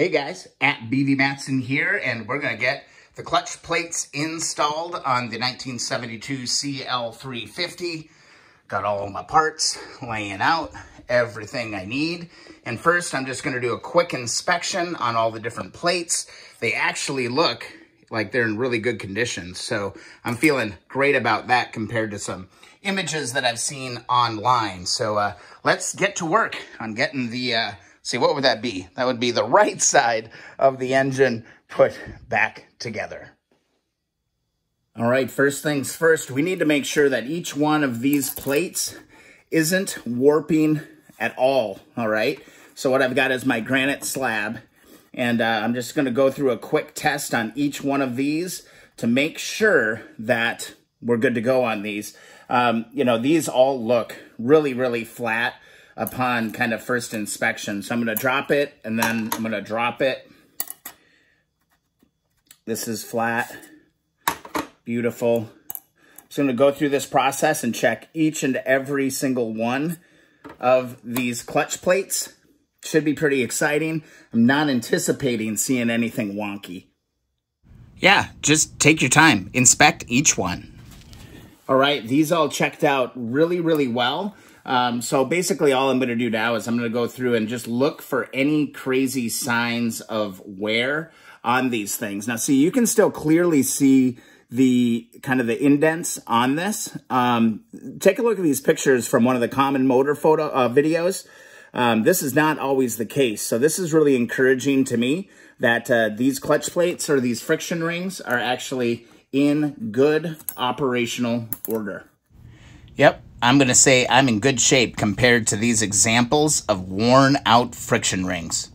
Hey guys, at BV Matson here, and we're going to get the clutch plates installed on the 1972 CL350. Got all my parts laying out, everything I need. And first, I'm just going to do a quick inspection on all the different plates. They actually look like they're in really good condition, so I'm feeling great about that compared to some images that I've seen online. So uh, let's get to work on getting the... Uh, See, what would that be? That would be the right side of the engine put back together. All right, first things first, we need to make sure that each one of these plates isn't warping at all, all right? So what I've got is my granite slab, and uh, I'm just gonna go through a quick test on each one of these to make sure that we're good to go on these. Um, you know, these all look really, really flat upon kind of first inspection. So I'm going to drop it and then I'm going to drop it. This is flat. Beautiful. So I'm going to go through this process and check each and every single one of these clutch plates. Should be pretty exciting. I'm not anticipating seeing anything wonky. Yeah, just take your time. Inspect each one. All right, these all checked out really, really well. Um, so basically all I'm going to do now is I'm going to go through and just look for any crazy signs of wear on these things. Now, see, you can still clearly see the kind of the indents on this. Um, take a look at these pictures from one of the common motor photo uh, videos. Um, this is not always the case. So this is really encouraging to me that uh, these clutch plates or these friction rings are actually in good operational order. Yep, I'm going to say I'm in good shape compared to these examples of worn out friction rings.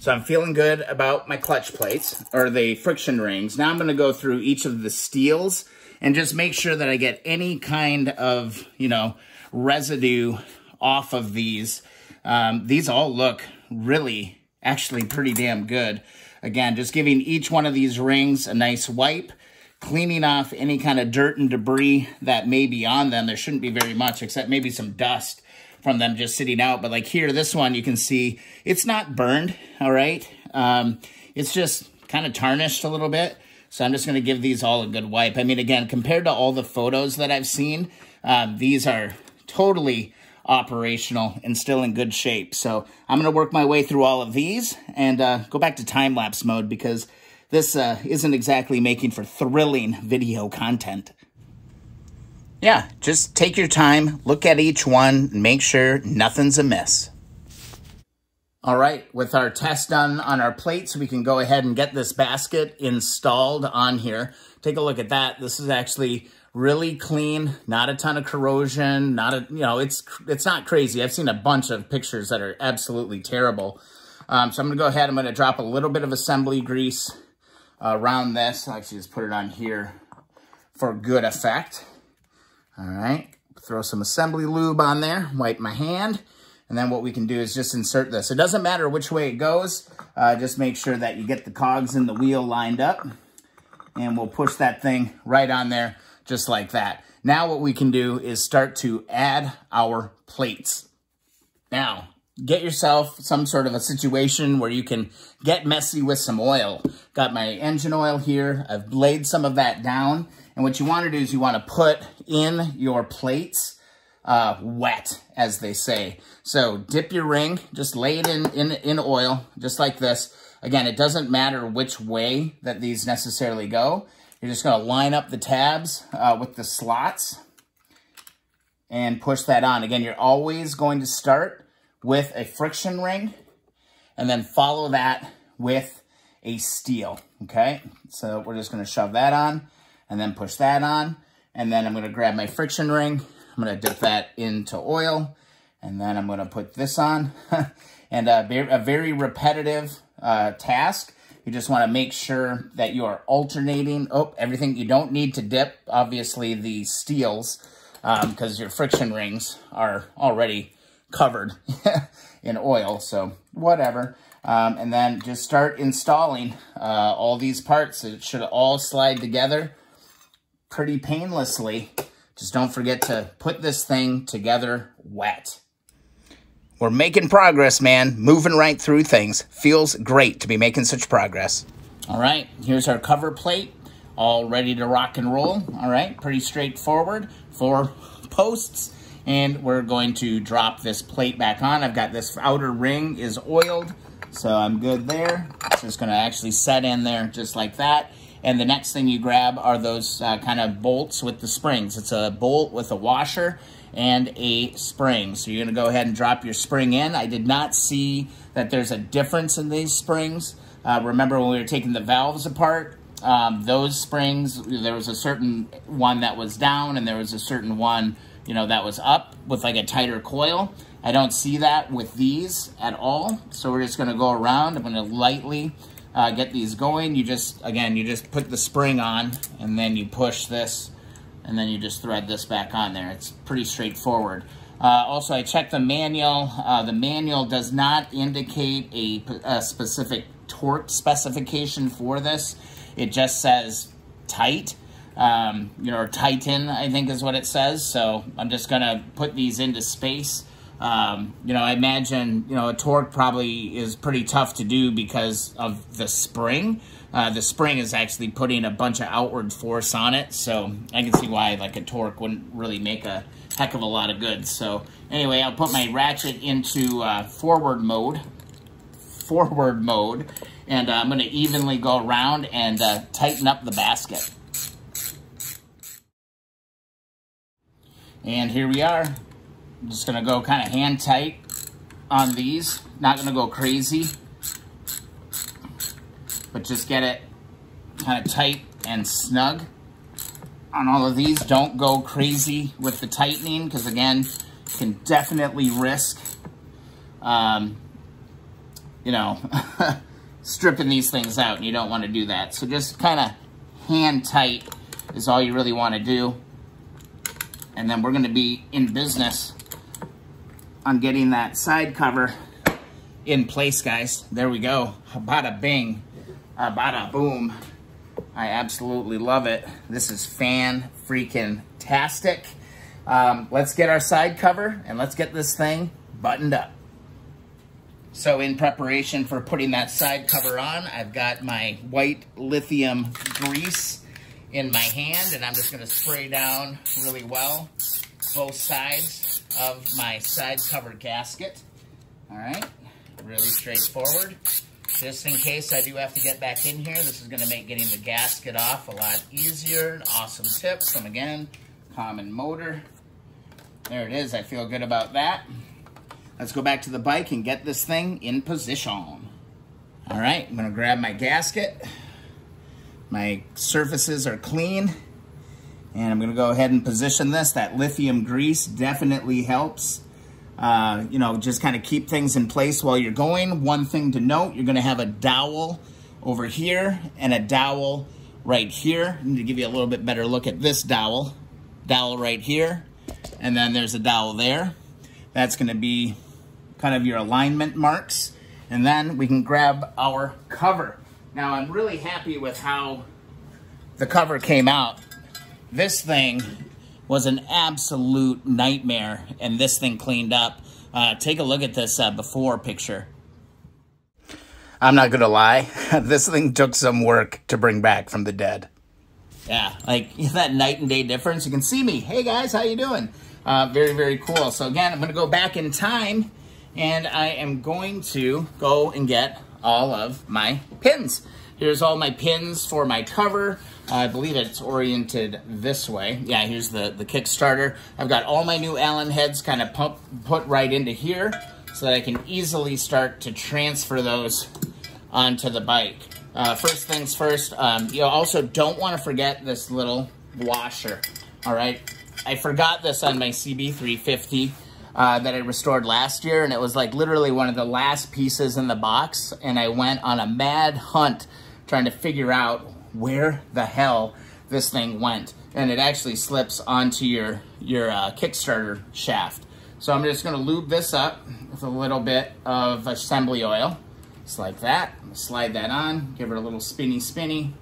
So I'm feeling good about my clutch plates, or the friction rings. Now I'm going to go through each of the steels and just make sure that I get any kind of, you know, residue off of these. Um, these all look really, actually pretty damn good. Again, just giving each one of these rings a nice wipe cleaning off any kind of dirt and debris that may be on them. There shouldn't be very much, except maybe some dust from them just sitting out. But like here, this one, you can see it's not burned, all right? Um, it's just kind of tarnished a little bit. So I'm just going to give these all a good wipe. I mean, again, compared to all the photos that I've seen, um, these are totally operational and still in good shape. So I'm going to work my way through all of these and uh, go back to time-lapse mode because this uh, isn't exactly making for thrilling video content. Yeah, just take your time, look at each one, and make sure nothing's amiss. All right, with our test done on our plates, we can go ahead and get this basket installed on here. Take a look at that. This is actually really clean, not a ton of corrosion, not a, you know, it's it's not crazy. I've seen a bunch of pictures that are absolutely terrible. Um, so I'm gonna go ahead, I'm gonna drop a little bit of assembly grease around this. I'll actually just put it on here for good effect. All right, throw some assembly lube on there, wipe my hand, and then what we can do is just insert this. It doesn't matter which way it goes, uh, just make sure that you get the cogs in the wheel lined up, and we'll push that thing right on there just like that. Now what we can do is start to add our plates. Now, get yourself some sort of a situation where you can get messy with some oil. Got my engine oil here. I've laid some of that down. And what you want to do is you want to put in your plates uh, wet, as they say. So dip your ring, just lay it in, in, in oil, just like this. Again, it doesn't matter which way that these necessarily go. You're just going to line up the tabs uh, with the slots and push that on. Again, you're always going to start with a friction ring and then follow that with a steel, okay? So we're just gonna shove that on and then push that on. And then I'm gonna grab my friction ring. I'm gonna dip that into oil and then I'm gonna put this on. and a, a, very repetitive uh, task. You just wanna make sure that you are alternating. Oh, everything, you don't need to dip, obviously, the steels because um, your friction rings are already covered in oil, so whatever. Um, and then just start installing uh, all these parts. It should all slide together pretty painlessly. Just don't forget to put this thing together wet. We're making progress, man. Moving right through things. Feels great to be making such progress. All right, here's our cover plate. All ready to rock and roll. All right, pretty straightforward. Four posts. And we're going to drop this plate back on. I've got this outer ring is oiled. So I'm good there. It's just going to actually set in there just like that. And the next thing you grab are those uh, kind of bolts with the springs. It's a bolt with a washer and a spring. So you're going to go ahead and drop your spring in. I did not see that there's a difference in these springs. Uh, remember when we were taking the valves apart, um, those springs, there was a certain one that was down and there was a certain one, you know, that was up with like a tighter coil. I don't see that with these at all. So we're just going to go around. I'm going to lightly uh, get these going, you just, again, you just put the spring on and then you push this and then you just thread this back on there. It's pretty straightforward. Uh, also, I checked the manual. Uh, the manual does not indicate a, a, specific torque specification for this. It just says tight, um, you know, or tighten, I think is what it says. So I'm just going to put these into space. Um, you know, I imagine, you know, a torque probably is pretty tough to do because of the spring. Uh, the spring is actually putting a bunch of outward force on it, so I can see why, like, a torque wouldn't really make a heck of a lot of good. So, anyway, I'll put my ratchet into uh, forward mode, forward mode, and uh, I'm going to evenly go around and uh, tighten up the basket. And here we are. I'm just gonna go kind of hand tight on these. Not gonna go crazy, but just get it kind of tight and snug on all of these. Don't go crazy with the tightening because again, you can definitely risk, um, you know, stripping these things out and you don't want to do that. So just kind of hand tight is all you really want to do. And then we're to be in business on getting that side cover in place, guys. There we go. Bada bing. Bada boom. I absolutely love it. This is fan freaking tastic. Um, let's get our side cover and let's get this thing buttoned up. So in preparation for putting that side cover on, I've got my white lithium grease in my hand and I'm just gonna spray down really well both sides of my side cover gasket. All right, really straightforward. Just in case I do have to get back in here, this is going to make getting the gasket off a lot easier. Awesome tip from, again, Common Motor. There it is. I feel good about that. Let's go back to the bike and get this thing in position. All right, I'm going to grab my gasket. My surfaces are clean. And I'm gonna go ahead and position this. That lithium grease definitely helps. Uh, you know, just kind of keep things in place while you're going. One thing to note, you're gonna have a dowel over here and a dowel right here. Need to give you a little bit better look at this dowel. Dowel right here, and then there's a dowel there. That's gonna be kind of your alignment marks. And then we can grab our cover. Now I'm really happy with how the cover came out. This thing was an absolute nightmare, and this thing cleaned up. Uh, take a look at this uh, before picture. I'm not gonna lie, this thing took some work to bring back from the dead. Yeah, like that night and day difference. You can see me. Hey guys, how you doing? Uh, very, very cool. So again, I'm gonna go back in time and I am going to go and get all of my pins. Here's all my pins for my cover. I believe it's oriented this way. Yeah, here's the, the Kickstarter. I've got all my new Allen heads kind of pump, put right into here so that I can easily start to transfer those onto the bike. Uh, first things first, um, you also don't want to forget this little washer, all right? I forgot this on my CB350 uh, that I restored last year, and it was like literally one of the last pieces in the box, and I went on a mad hunt trying to figure out where the hell this thing went. And it actually slips onto your, your uh, Kickstarter shaft. So I'm just gonna lube this up with a little bit of assembly oil. Just like that. Slide that on, give it a little spinny spinny.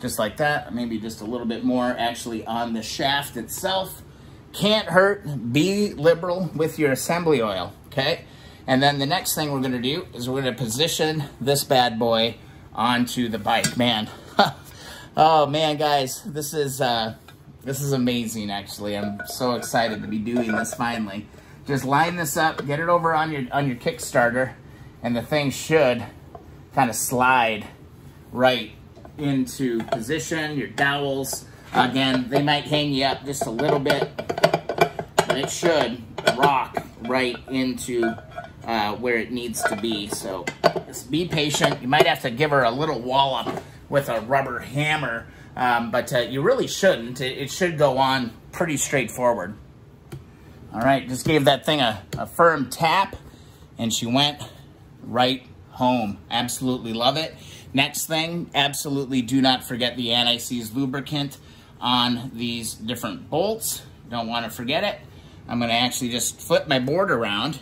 Just like that, maybe just a little bit more actually on the shaft itself. Can't hurt. Be liberal with your assembly oil, okay? And then the next thing we're gonna do is we're gonna position this bad boy onto the bike. Man, oh man, guys, this is, uh, this is amazing, actually. I'm so excited to be doing this finally. Just line this up, get it over on your, on your Kickstarter, and the thing should kind of slide right into position, your dowels. Again, they might hang you up just a little bit, but it should rock right into uh, where it needs to be. So just be patient. You might have to give her a little wallop with a rubber hammer, um, but uh, you really shouldn't. It, it, should go on pretty straightforward. All right, just gave that thing a, a firm tap, and she went right home. Absolutely love it. Next thing, absolutely do not forget the anti-seize lubricant on these different bolts. Don't want to forget it. I'm going to actually just flip my board around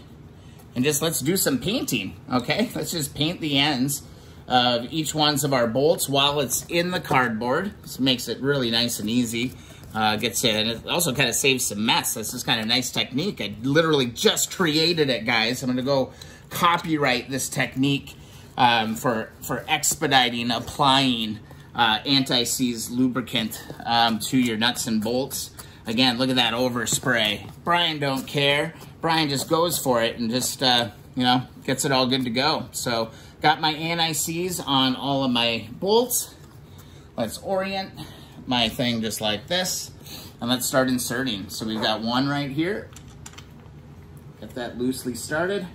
and just let's do some painting, okay? Let's just paint the ends of each ones of our bolts while it's in the cardboard. This makes it really nice and easy. Uh, gets it, and it also kind of saves some mess. This is kind of nice technique. I literally just created it, guys. I'm going to go copyright this technique um, for, for expediting applying uh, anti-seize lubricant um, to your nuts and bolts. Again, look at that overspray. Brian don't care. Brian just goes for it and just, uh, you know, gets it all good to go. So, got my anti-seize on all of my bolts. Let's orient my thing just like this. And let's start inserting. So we've got one right here. Get that loosely started.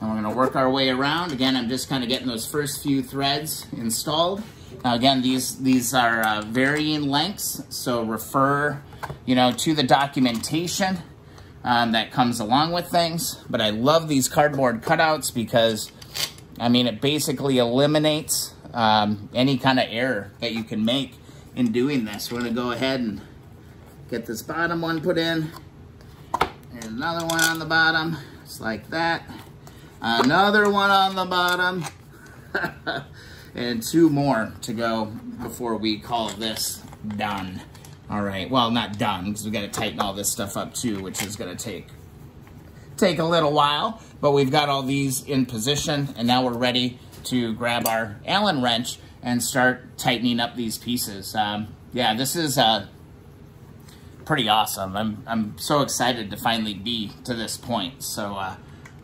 And we're gonna work our way around. Again, I'm just kind of getting those first few threads installed. Now again, these, these are uh, varying lengths, so refer you know, to the documentation um, that comes along with things. But I love these cardboard cutouts because, I mean, it basically eliminates um, any kind of error that you can make in doing this. We're gonna go ahead and get this bottom one put in. And another one on the bottom, just like that. Another one on the bottom. and two more to go before we call this done. All right, well, not done, because we've got to tighten all this stuff up too, which is going to take take a little while. But we've got all these in position, and now we're ready to grab our Allen wrench and start tightening up these pieces. Um, yeah, this is uh, pretty awesome. I'm, I'm so excited to finally be to this point. So uh,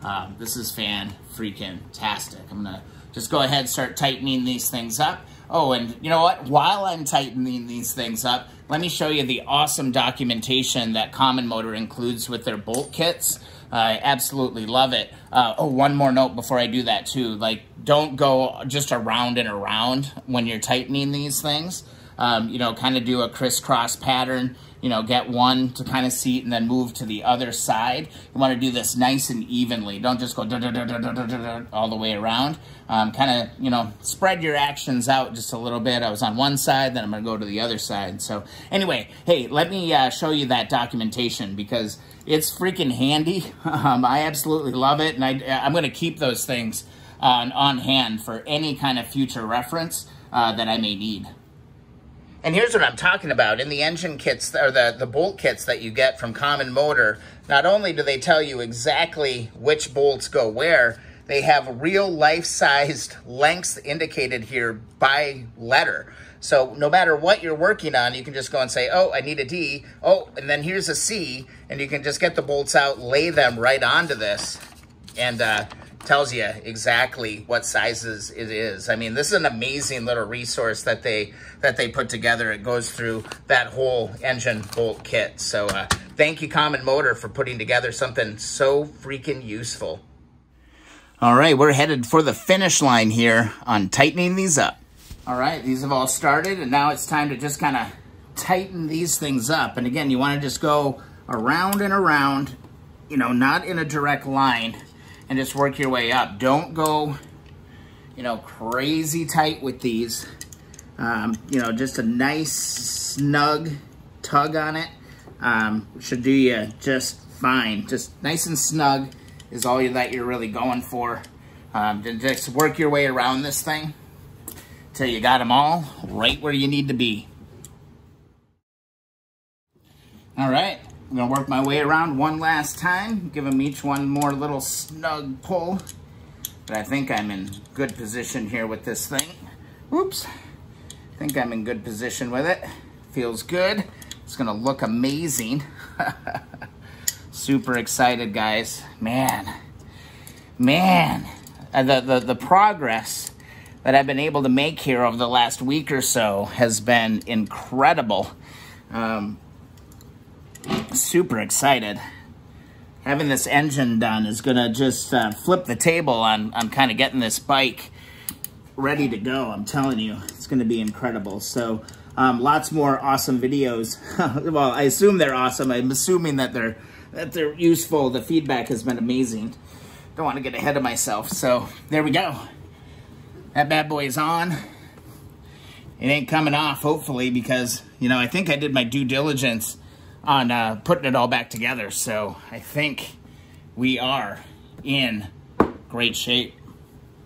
uh, this is fan freaking tastic. I'm to just go ahead and start tightening these things up. Oh, and you know what? While I'm tightening these things up, let me show you the awesome documentation that Common Motor includes with their bolt kits. I absolutely love it. Uh, oh, one more note before I do that too. Like, don't go just around and around when you're tightening these things. Um, you know, kind of do a crisscross pattern you know, get one to kind of seat and then move to the other side. You want to do this nice and evenly. Don't just go all the way around. Um, kind of, you know, spread your actions out just a little bit. I was on one side, then I'm going to go to the other side. So anyway, hey, let me uh, show you that documentation because it's freaking handy. Um, I absolutely love it, and I, I'm going to keep those things on, on hand for any kind of future reference uh, that I may need. And here's what I'm talking about. In the engine kits, or the, the bolt kits that you get from Common Motor, not only do they tell you exactly which bolts go where, they have real life-sized lengths indicated here by letter. So no matter what you're working on, you can just go and say, oh, I need a D. Oh, and then here's a C. And you can just get the bolts out, lay them right onto this. And uh, tells you exactly what sizes it is. I mean, this is an amazing little resource that they that they put together. It goes through that whole engine bolt kit. So uh, thank you, Common Motor, for putting together something so freaking useful. All right, we're headed for the finish line here on tightening these up. All right, these have all started, and now it's time to just kind of tighten these things up. And again, you want to just go around and around, you know, not in a direct line, and just work your way up. Don't go, you know, crazy tight with these. Um, you know, just a nice snug tug on it um, should do you just fine. Just nice and snug is all that you're really going for. Um, just work your way around this thing till you got them all right where you need to be. All right, I'm gonna work my way around one last time, give them each one more little snug pull. But I think I'm in good position here with this thing. Oops. I think I'm in good position with it. Feels good. It's gonna look amazing. Super excited, guys. Man, man, uh, the, the, the progress that I've been able to make here over the last week or so has been incredible. Um, super excited. Having this engine done is to just uh, flip the table on, on kind of getting this bike ready to go. I'm telling you, it's to be incredible. So um, lots more awesome videos. well, I assume they're awesome. I'm assuming that they're that they're useful. The feedback has been amazing. Don't want to get ahead of myself. So there we go. That bad boy is on. It ain't coming off, hopefully, because, you know, I think I did my due diligence on uh, putting it all back together. So I think we are in great shape.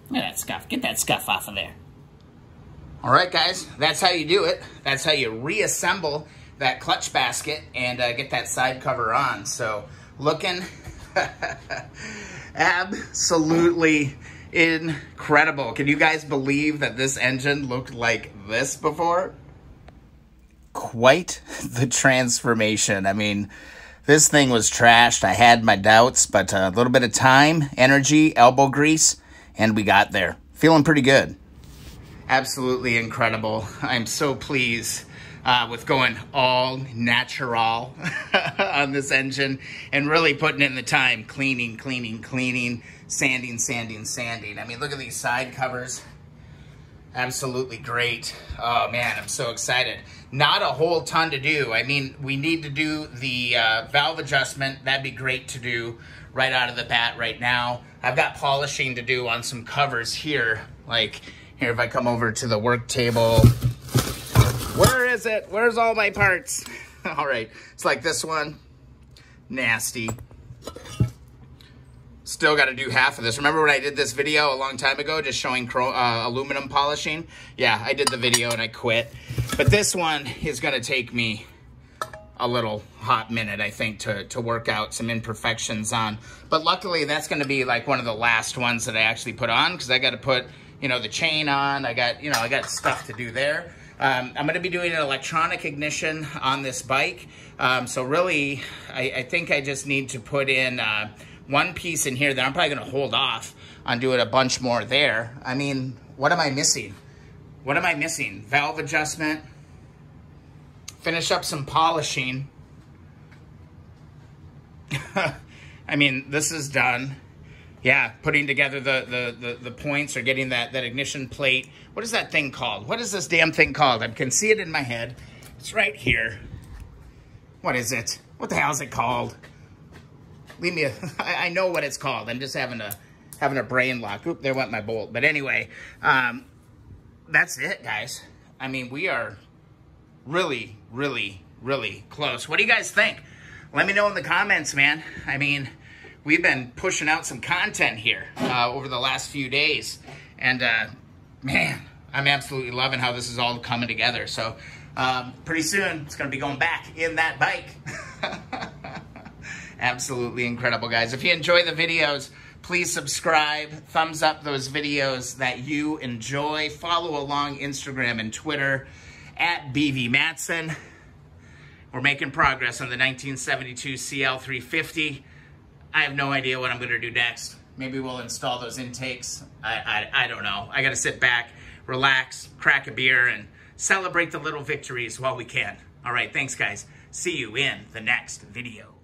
Look at that scuff. Get that scuff off of there. All right, guys, that's how you do it. That's how you reassemble that clutch basket and uh, get that side cover on. So looking absolutely incredible. Can you guys believe that this engine looked like this before? Quite the transformation. I mean, this thing was trashed. I had my doubts, but a little bit of time, energy, elbow grease, and we got there. Feeling pretty good. Absolutely incredible. I'm so pleased uh, with going all natural on this engine and really putting in the time, cleaning, cleaning, cleaning, sanding, sanding, sanding. I mean, look at these side covers. Absolutely great. Oh man, I'm so excited. Not a whole ton to do. I mean, we need to do the uh, valve adjustment. That'd be great to do right out of the bat right now. I've got polishing to do on some covers here. Like here, if I come over to the work table, where is it? Where's all my parts? all right, it's like this one, nasty. Still got to do half of this. Remember when I did this video a long time ago, just showing uh, aluminum polishing? Yeah, I did the video and I quit. But this one is going to take me a little hot minute, I think, to, to work out some imperfections on. But luckily, that's going to be like one of the last ones that I actually put on because I got to put, you know, the chain on. I got, you know, I got stuff to do there. Um, I'm going to be doing an electronic ignition on this bike. Um, so really, I, I, think I just need to put in uh, one piece in here that I'm probably going to hold off on doing a bunch more there. I mean, what am I missing? What am I missing? Valve adjustment. Finish up some polishing. I mean, this is done yeah, putting together the, the, the, the, points or getting that, that ignition plate. What is that thing called? What is this damn thing called? I can see it in my head. It's right here. What is it? What the hell is it called? Leave me a, I, I know what it's called. I'm just having a, having a brain lock. Oop, there went my bolt. But anyway, um, that's it, guys. I mean, we are really, really, really close. What do you guys think? Let me know in the comments, man. I mean, we've been pushing out some content here uh, over the last few days. And uh, man, I'm absolutely loving how this is all coming together. So um, pretty soon it's going to be going back in that bike. absolutely incredible, guys. If you enjoy the videos, please subscribe, thumbs up those videos that you enjoy. Follow along Instagram and Twitter at BV Matson. We're making progress on the 1972 CL350. I have no idea what I'm going to do next. Maybe we'll install those intakes. I, I, I don't know. I got to sit back, relax, crack a beer, and celebrate the little victories while we can. All right, thanks, guys. See you in the next video.